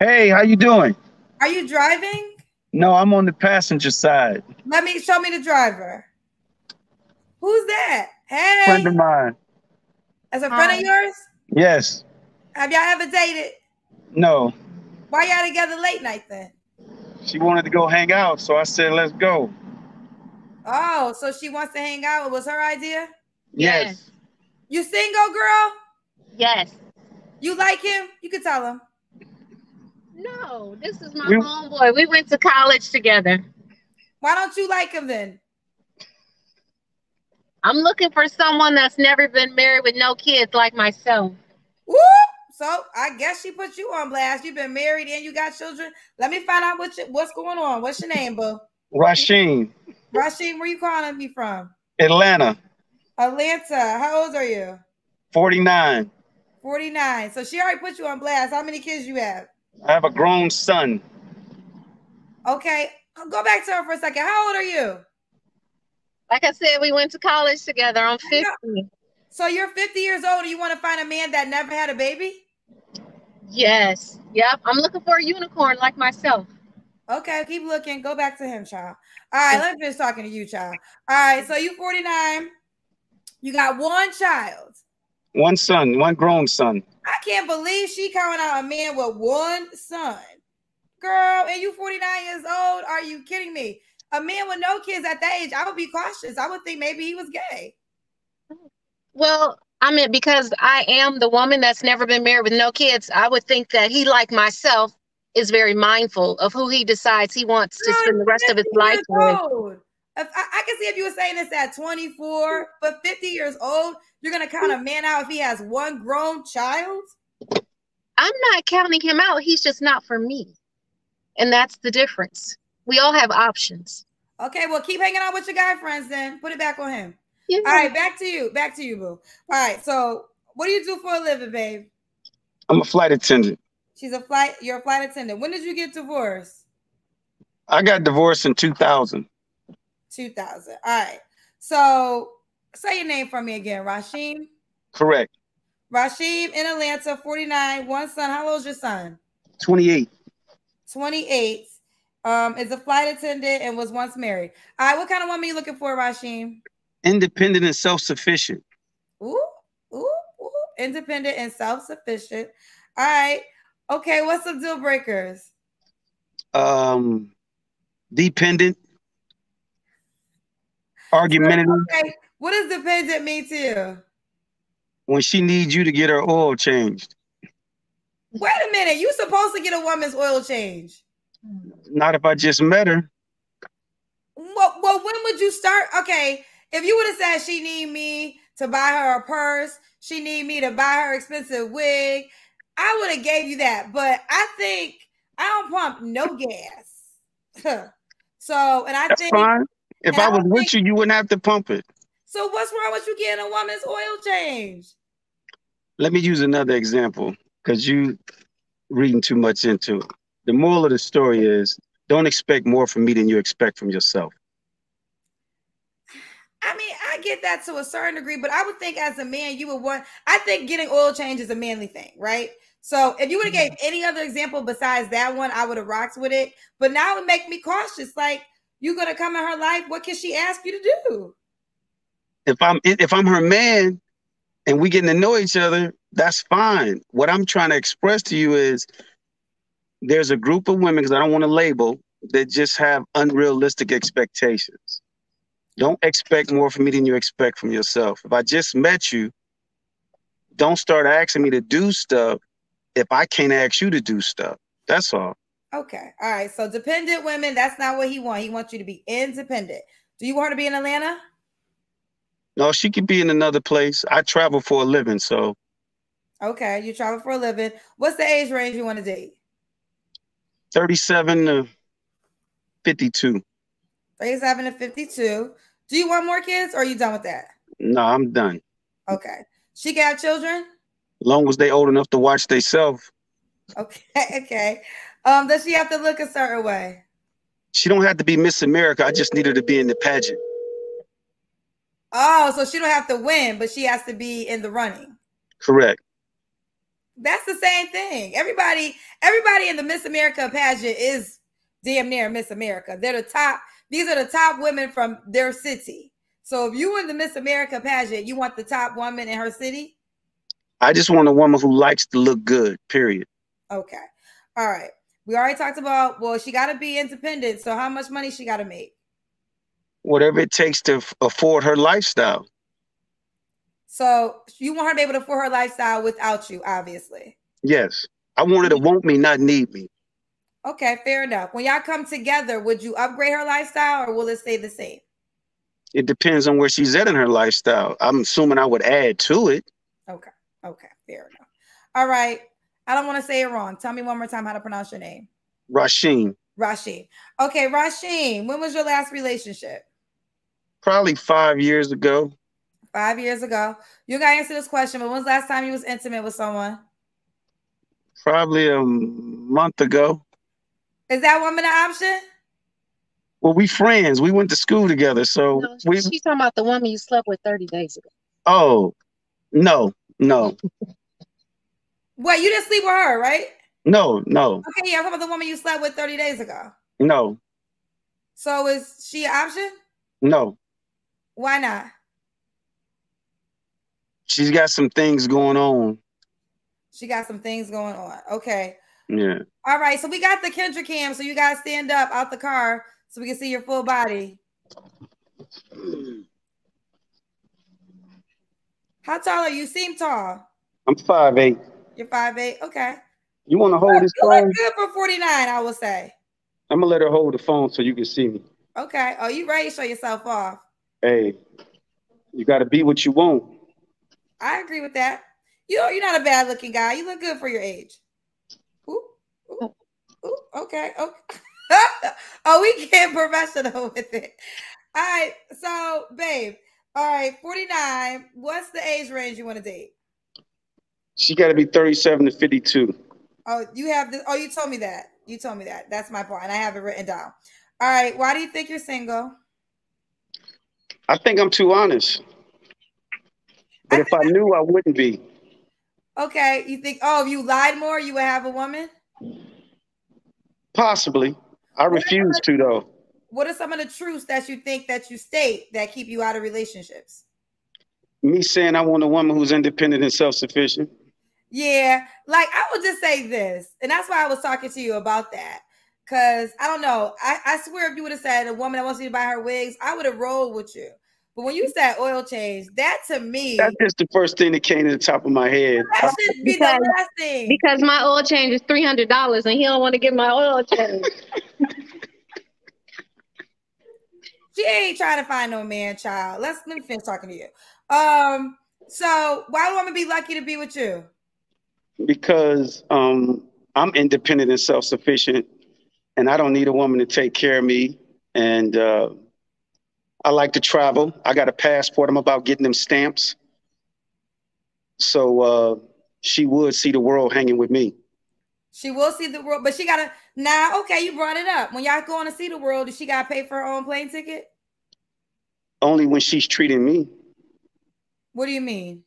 Hey, how you doing? Are you driving? No, I'm on the passenger side. Let me show me the driver. Who's that? Hey, Friend of mine. as a friend Hi. of yours? Yes. Have y'all ever dated? No. Why y'all together late night then? She wanted to go hang out, so I said, let's go. Oh, so she wants to hang out. It was her idea. Yes. You single girl? Yes. You like him? You can tell him. No, this is my We- homeboy. We went to college together. Why don't you like him then? I'm looking for someone that's never been married with no kids like myself. Whoop! So I guess she put you on blast. You've been married and you got children. Let me find out what you, what's going on. What's your name, boo? Rasheen, Rashid, where you calling me from? Atlanta, Atlanta. How old are you? 49. 49. So she already put you on blast. How many kids you have? I have a grown son. Okay. Go back to her for a second. How old are you? Like I said, we went to college together. I'm 50. So you're 50 years old and you want to find a man that never had a baby? Yes. Yep. I'm looking for a unicorn like myself. Okay, keep looking. Go back to him, child. All right, let me finish talking to you, child. All right, so you 49. You got one child. One son, one grown son. I can't believe she counting out a man with one son. Girl, and you 49 years old? Are you kidding me? A man with no kids at that age, I would be cautious. I would think maybe he was gay. Well, I mean, because I am the woman that's never been married with no kids, I would think that he, like myself, is very mindful of who he decides he wants to spend the rest of his life with. Old. If, I, I can see if you were saying this at 24, but 50 years old, you're gonna count a man out if he has one grown child. I'm not counting him out. He's just not for me. And that's the difference. We all have options. Okay, well, keep hanging out with your guy friends then. Put it back on him. Yeah. All right, back to you. Back to you, boo. All right, so what do you do for a living, babe? I'm a flight attendant. She's a flight. You're a flight attendant. When did you get divorced? I got divorced in 2000. 2000. All right. So say your name for me again, Rashim. Correct. Rashim in Atlanta, 49, one son. How old is your son? 28. 28. Um, is a flight attendant and was once married. All right, what kind of woman are you looking for, Rashim? Independent and self sufficient. Ooh, ooh, ooh. Independent and self-sufficient. All right. Okay, what's some deal breakers? Um, dependent. Argumentative. Okay, what does dependent mean to you? When she needs you to get her oil changed. Wait a minute, you supposed to get a woman's oil change. Not if I just met her. Well, well, when would you start? Okay, if you would have said she need me to buy her a purse, she need me to buy her expensive wig, I would have gave you that. But I think I don't pump no gas. so, and I That's think fine. If I I was with think- you, you wouldn't have to pump it. so. What's wrong with you getting a woman's oil change? Let me use another example because you reading too much into it. The moral of the story is don't expect more from me than you expect from yourself. I mean, I get that to a certain degree, but I would think as a man, you would want. I think getting oil change is a manly thing, right? So if you would have mm-hmm. gave any other example besides that one, I would have rocked with it. But now it make me cautious. Like you gonna come in her life, what can she ask you to do? If I'm if I'm her man and we getting to know each other, that's fine. What I'm trying to express to you is there's a group of women because I don't want to label that just have unrealistic expectations. Don't expect more from me than you expect from yourself. If I just met you, don't start asking me to do stuff if I can't ask you to do stuff. That's all. Okay, all right. So dependent women, that's not what he wants. He wants you to be independent. Do you want her to be in Atlanta? No, she could be in another place. I travel for a living, so Okay, you travel for a living. What's the age range you want to date? 37 to 52. 37 to 52. Do you want more kids or are you done with that? No, I'm done. Okay. She can have children? As Long as they old enough to watch themselves. Okay, okay. Um, does she have to look a certain way? She don't have to be Miss America. I just need her to be in the pageant. Oh, so she don't have to win, but she has to be in the running. Correct. That's the same thing. Everybody, everybody in the Miss America pageant is damn near Miss America. They're the top. These are the top women from their city. So if you in the Miss America pageant, you want the top woman in her city? I just want a woman who likes to look good. Period. Okay. All right. We already talked about. Well, she got to be independent. So how much money she got to make? Whatever it takes to f- afford her lifestyle. So you want her to be able to afford her lifestyle without you, obviously. Yes. I want her to want me, not need me. Okay, fair enough. When y'all come together, would you upgrade her lifestyle or will it stay the same? It depends on where she's at in her lifestyle. I'm assuming I would add to it. Okay. Okay. Fair enough. All right. I don't want to say it wrong. Tell me one more time how to pronounce your name. Rasheen. Rasheen. Okay, Rasheen, when was your last relationship? Probably five years ago. Five years ago. You gotta answer this question, but when's the last time you was intimate with someone? Probably a month ago. Is that woman an option? Well, we friends. We went to school together. So No, we she's talking about the woman you slept with 30 days ago. oh no, no, Wait, you didn't sleep with her, right? no, no, Okay, yeah, I'm talking about the woman you slept with 30 days ago. no, So is she an option? no. Why not? She's got some things going on. She got some things going on. Okay. Yeah. All right. So we got the Kendra cam. So you guys stand up out the car so we can see your full body. How tall are you? You seem tall. I'm five eight. You're five eight. Okay. You want to hold this phone? You look good for 49, I will say. I'm gonna let her hold the phone so you can see me. Okay. Oh, you ready to show yourself off? Hey, you got to be what you want. I agree with that. You know, you're not a bad looking guy. You look good for your age. Ooh, ooh, ooh, okay. Okay. oh, we get professional with it. All right. So, babe, all right, 49. What's the age range you want to date? She got to be 37 to 52. Oh, you have this. Oh, you told me that. You told me that. That's my and I have it written down. All right. Why do you think you're single? I think I'm too honest. But if I knew, I wouldn't be. Okay. You think, oh, if you lied more, you would have a woman? Possibly. I refuse to though. What are some of the truths that you think that you state that keep you out of relationships? Me saying I want a woman who's independent and self-sufficient. Yeah, like I would just say this, and that's why I was talking to you about that. Cause I don't know. I, I swear if you would have said a woman that wants you to buy her wigs, I would have rolled with you. But when you said oil change, that to me That's just the first thing that came to the top of my head. that should be the Because- last thing. Because my oil change is $300 and he don't want to get my oil change. She ain't trying to find no man child. Let's let me finish talking to you. Um, so why would a woman be lucky to be with you? Because um, I'm independent and self-sufficient, and I don't need a woman to take care of me. And uh, I like to travel. I got a passport. I'm about getting them stamps. So uh, she would see the world hanging with me. She will see the world, but she gotta now. okay, you brought it up. When y'all going to see the world, does she gotta pay for her own plane ticket? Only when she's treating me. What do you mean?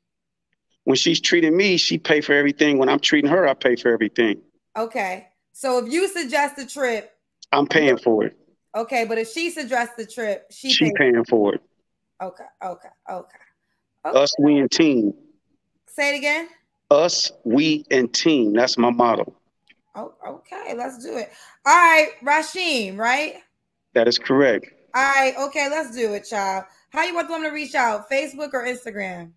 When she's treating me, she pay for everything. When I'm treating her, I pay for everything. Okay. So if you suggest a trip, I'm paying for it. okay, but if she suggests the trip, she, She paying for it. Okay, okay, okay. okay. Us, we, and team. Say it again. Us, we, and team. That's my motto. Oh, okay, let's do it. All right, Rashim, right? That is correct. All right, okay, let's do it, child. How you want them to reach out? Facebook or Instagram?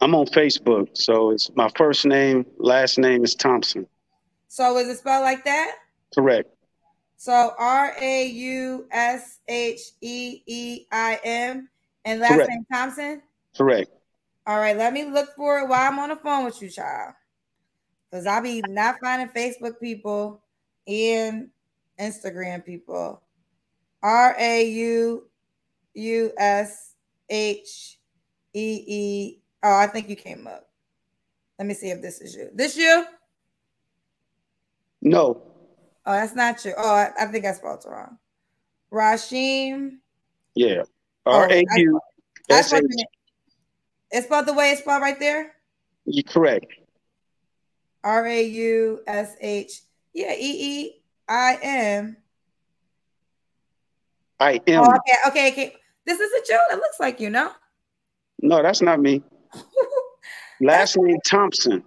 I'm on Facebook, so it's my first name, last name is Thompson. So is it spelled like that? Correct. So R A U S H E E I M and last Correct. name Thompson. Correct. All right, let me look for it while I'm on the phone with you, child. Because I'll be not finding Facebook people and Instagram people. R A U U S H E E. Oh, I think you came up. Let me see if this is you. This you? No, Oh, that's not you. Oh, I, I think I spelled it wrong. Rashim. yeah. Oh, R A U S H. It's spelled the way it's spelled right there. You correct. R A U S H Yeah, E E I M. I am. Oh, okay, okay, okay. This isn't you. It looks like you, no? No, that's not me. Last name Thompson.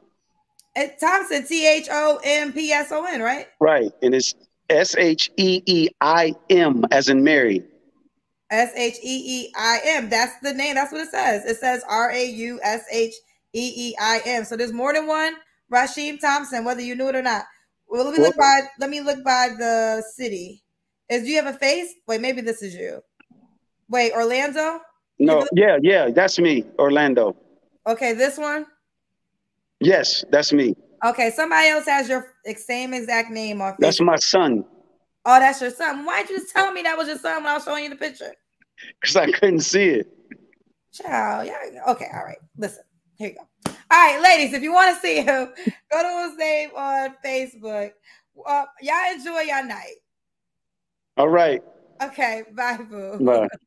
It's Thompson, T H O M P S O N, right? Right. And it's S H E E I M as in Mary. S H E E I M. That's the name. That's what it says. It says R A U S H E E I M. So there's more than one Rashim Thompson, whether you knew it or not. Well, let me look by. Let me look by the city. Is do you have a face? Wait, maybe this is you. Wait, Orlando. No, yeah, yeah, that's me, Orlando. Okay, this one. Yes, that's me. Okay, somebody else has your same exact name on. Facebook. That's my son. Oh, that's your son. Why'd you just tell me that was your son when I was showing you the picture? Because I couldn't see it. Child, yeah. Okay, all right. Listen, here you go. All right, ladies, if you want to see him, go to his name on Facebook. Uh, y'all enjoy your night. All right. Okay, bye, boo. Bye.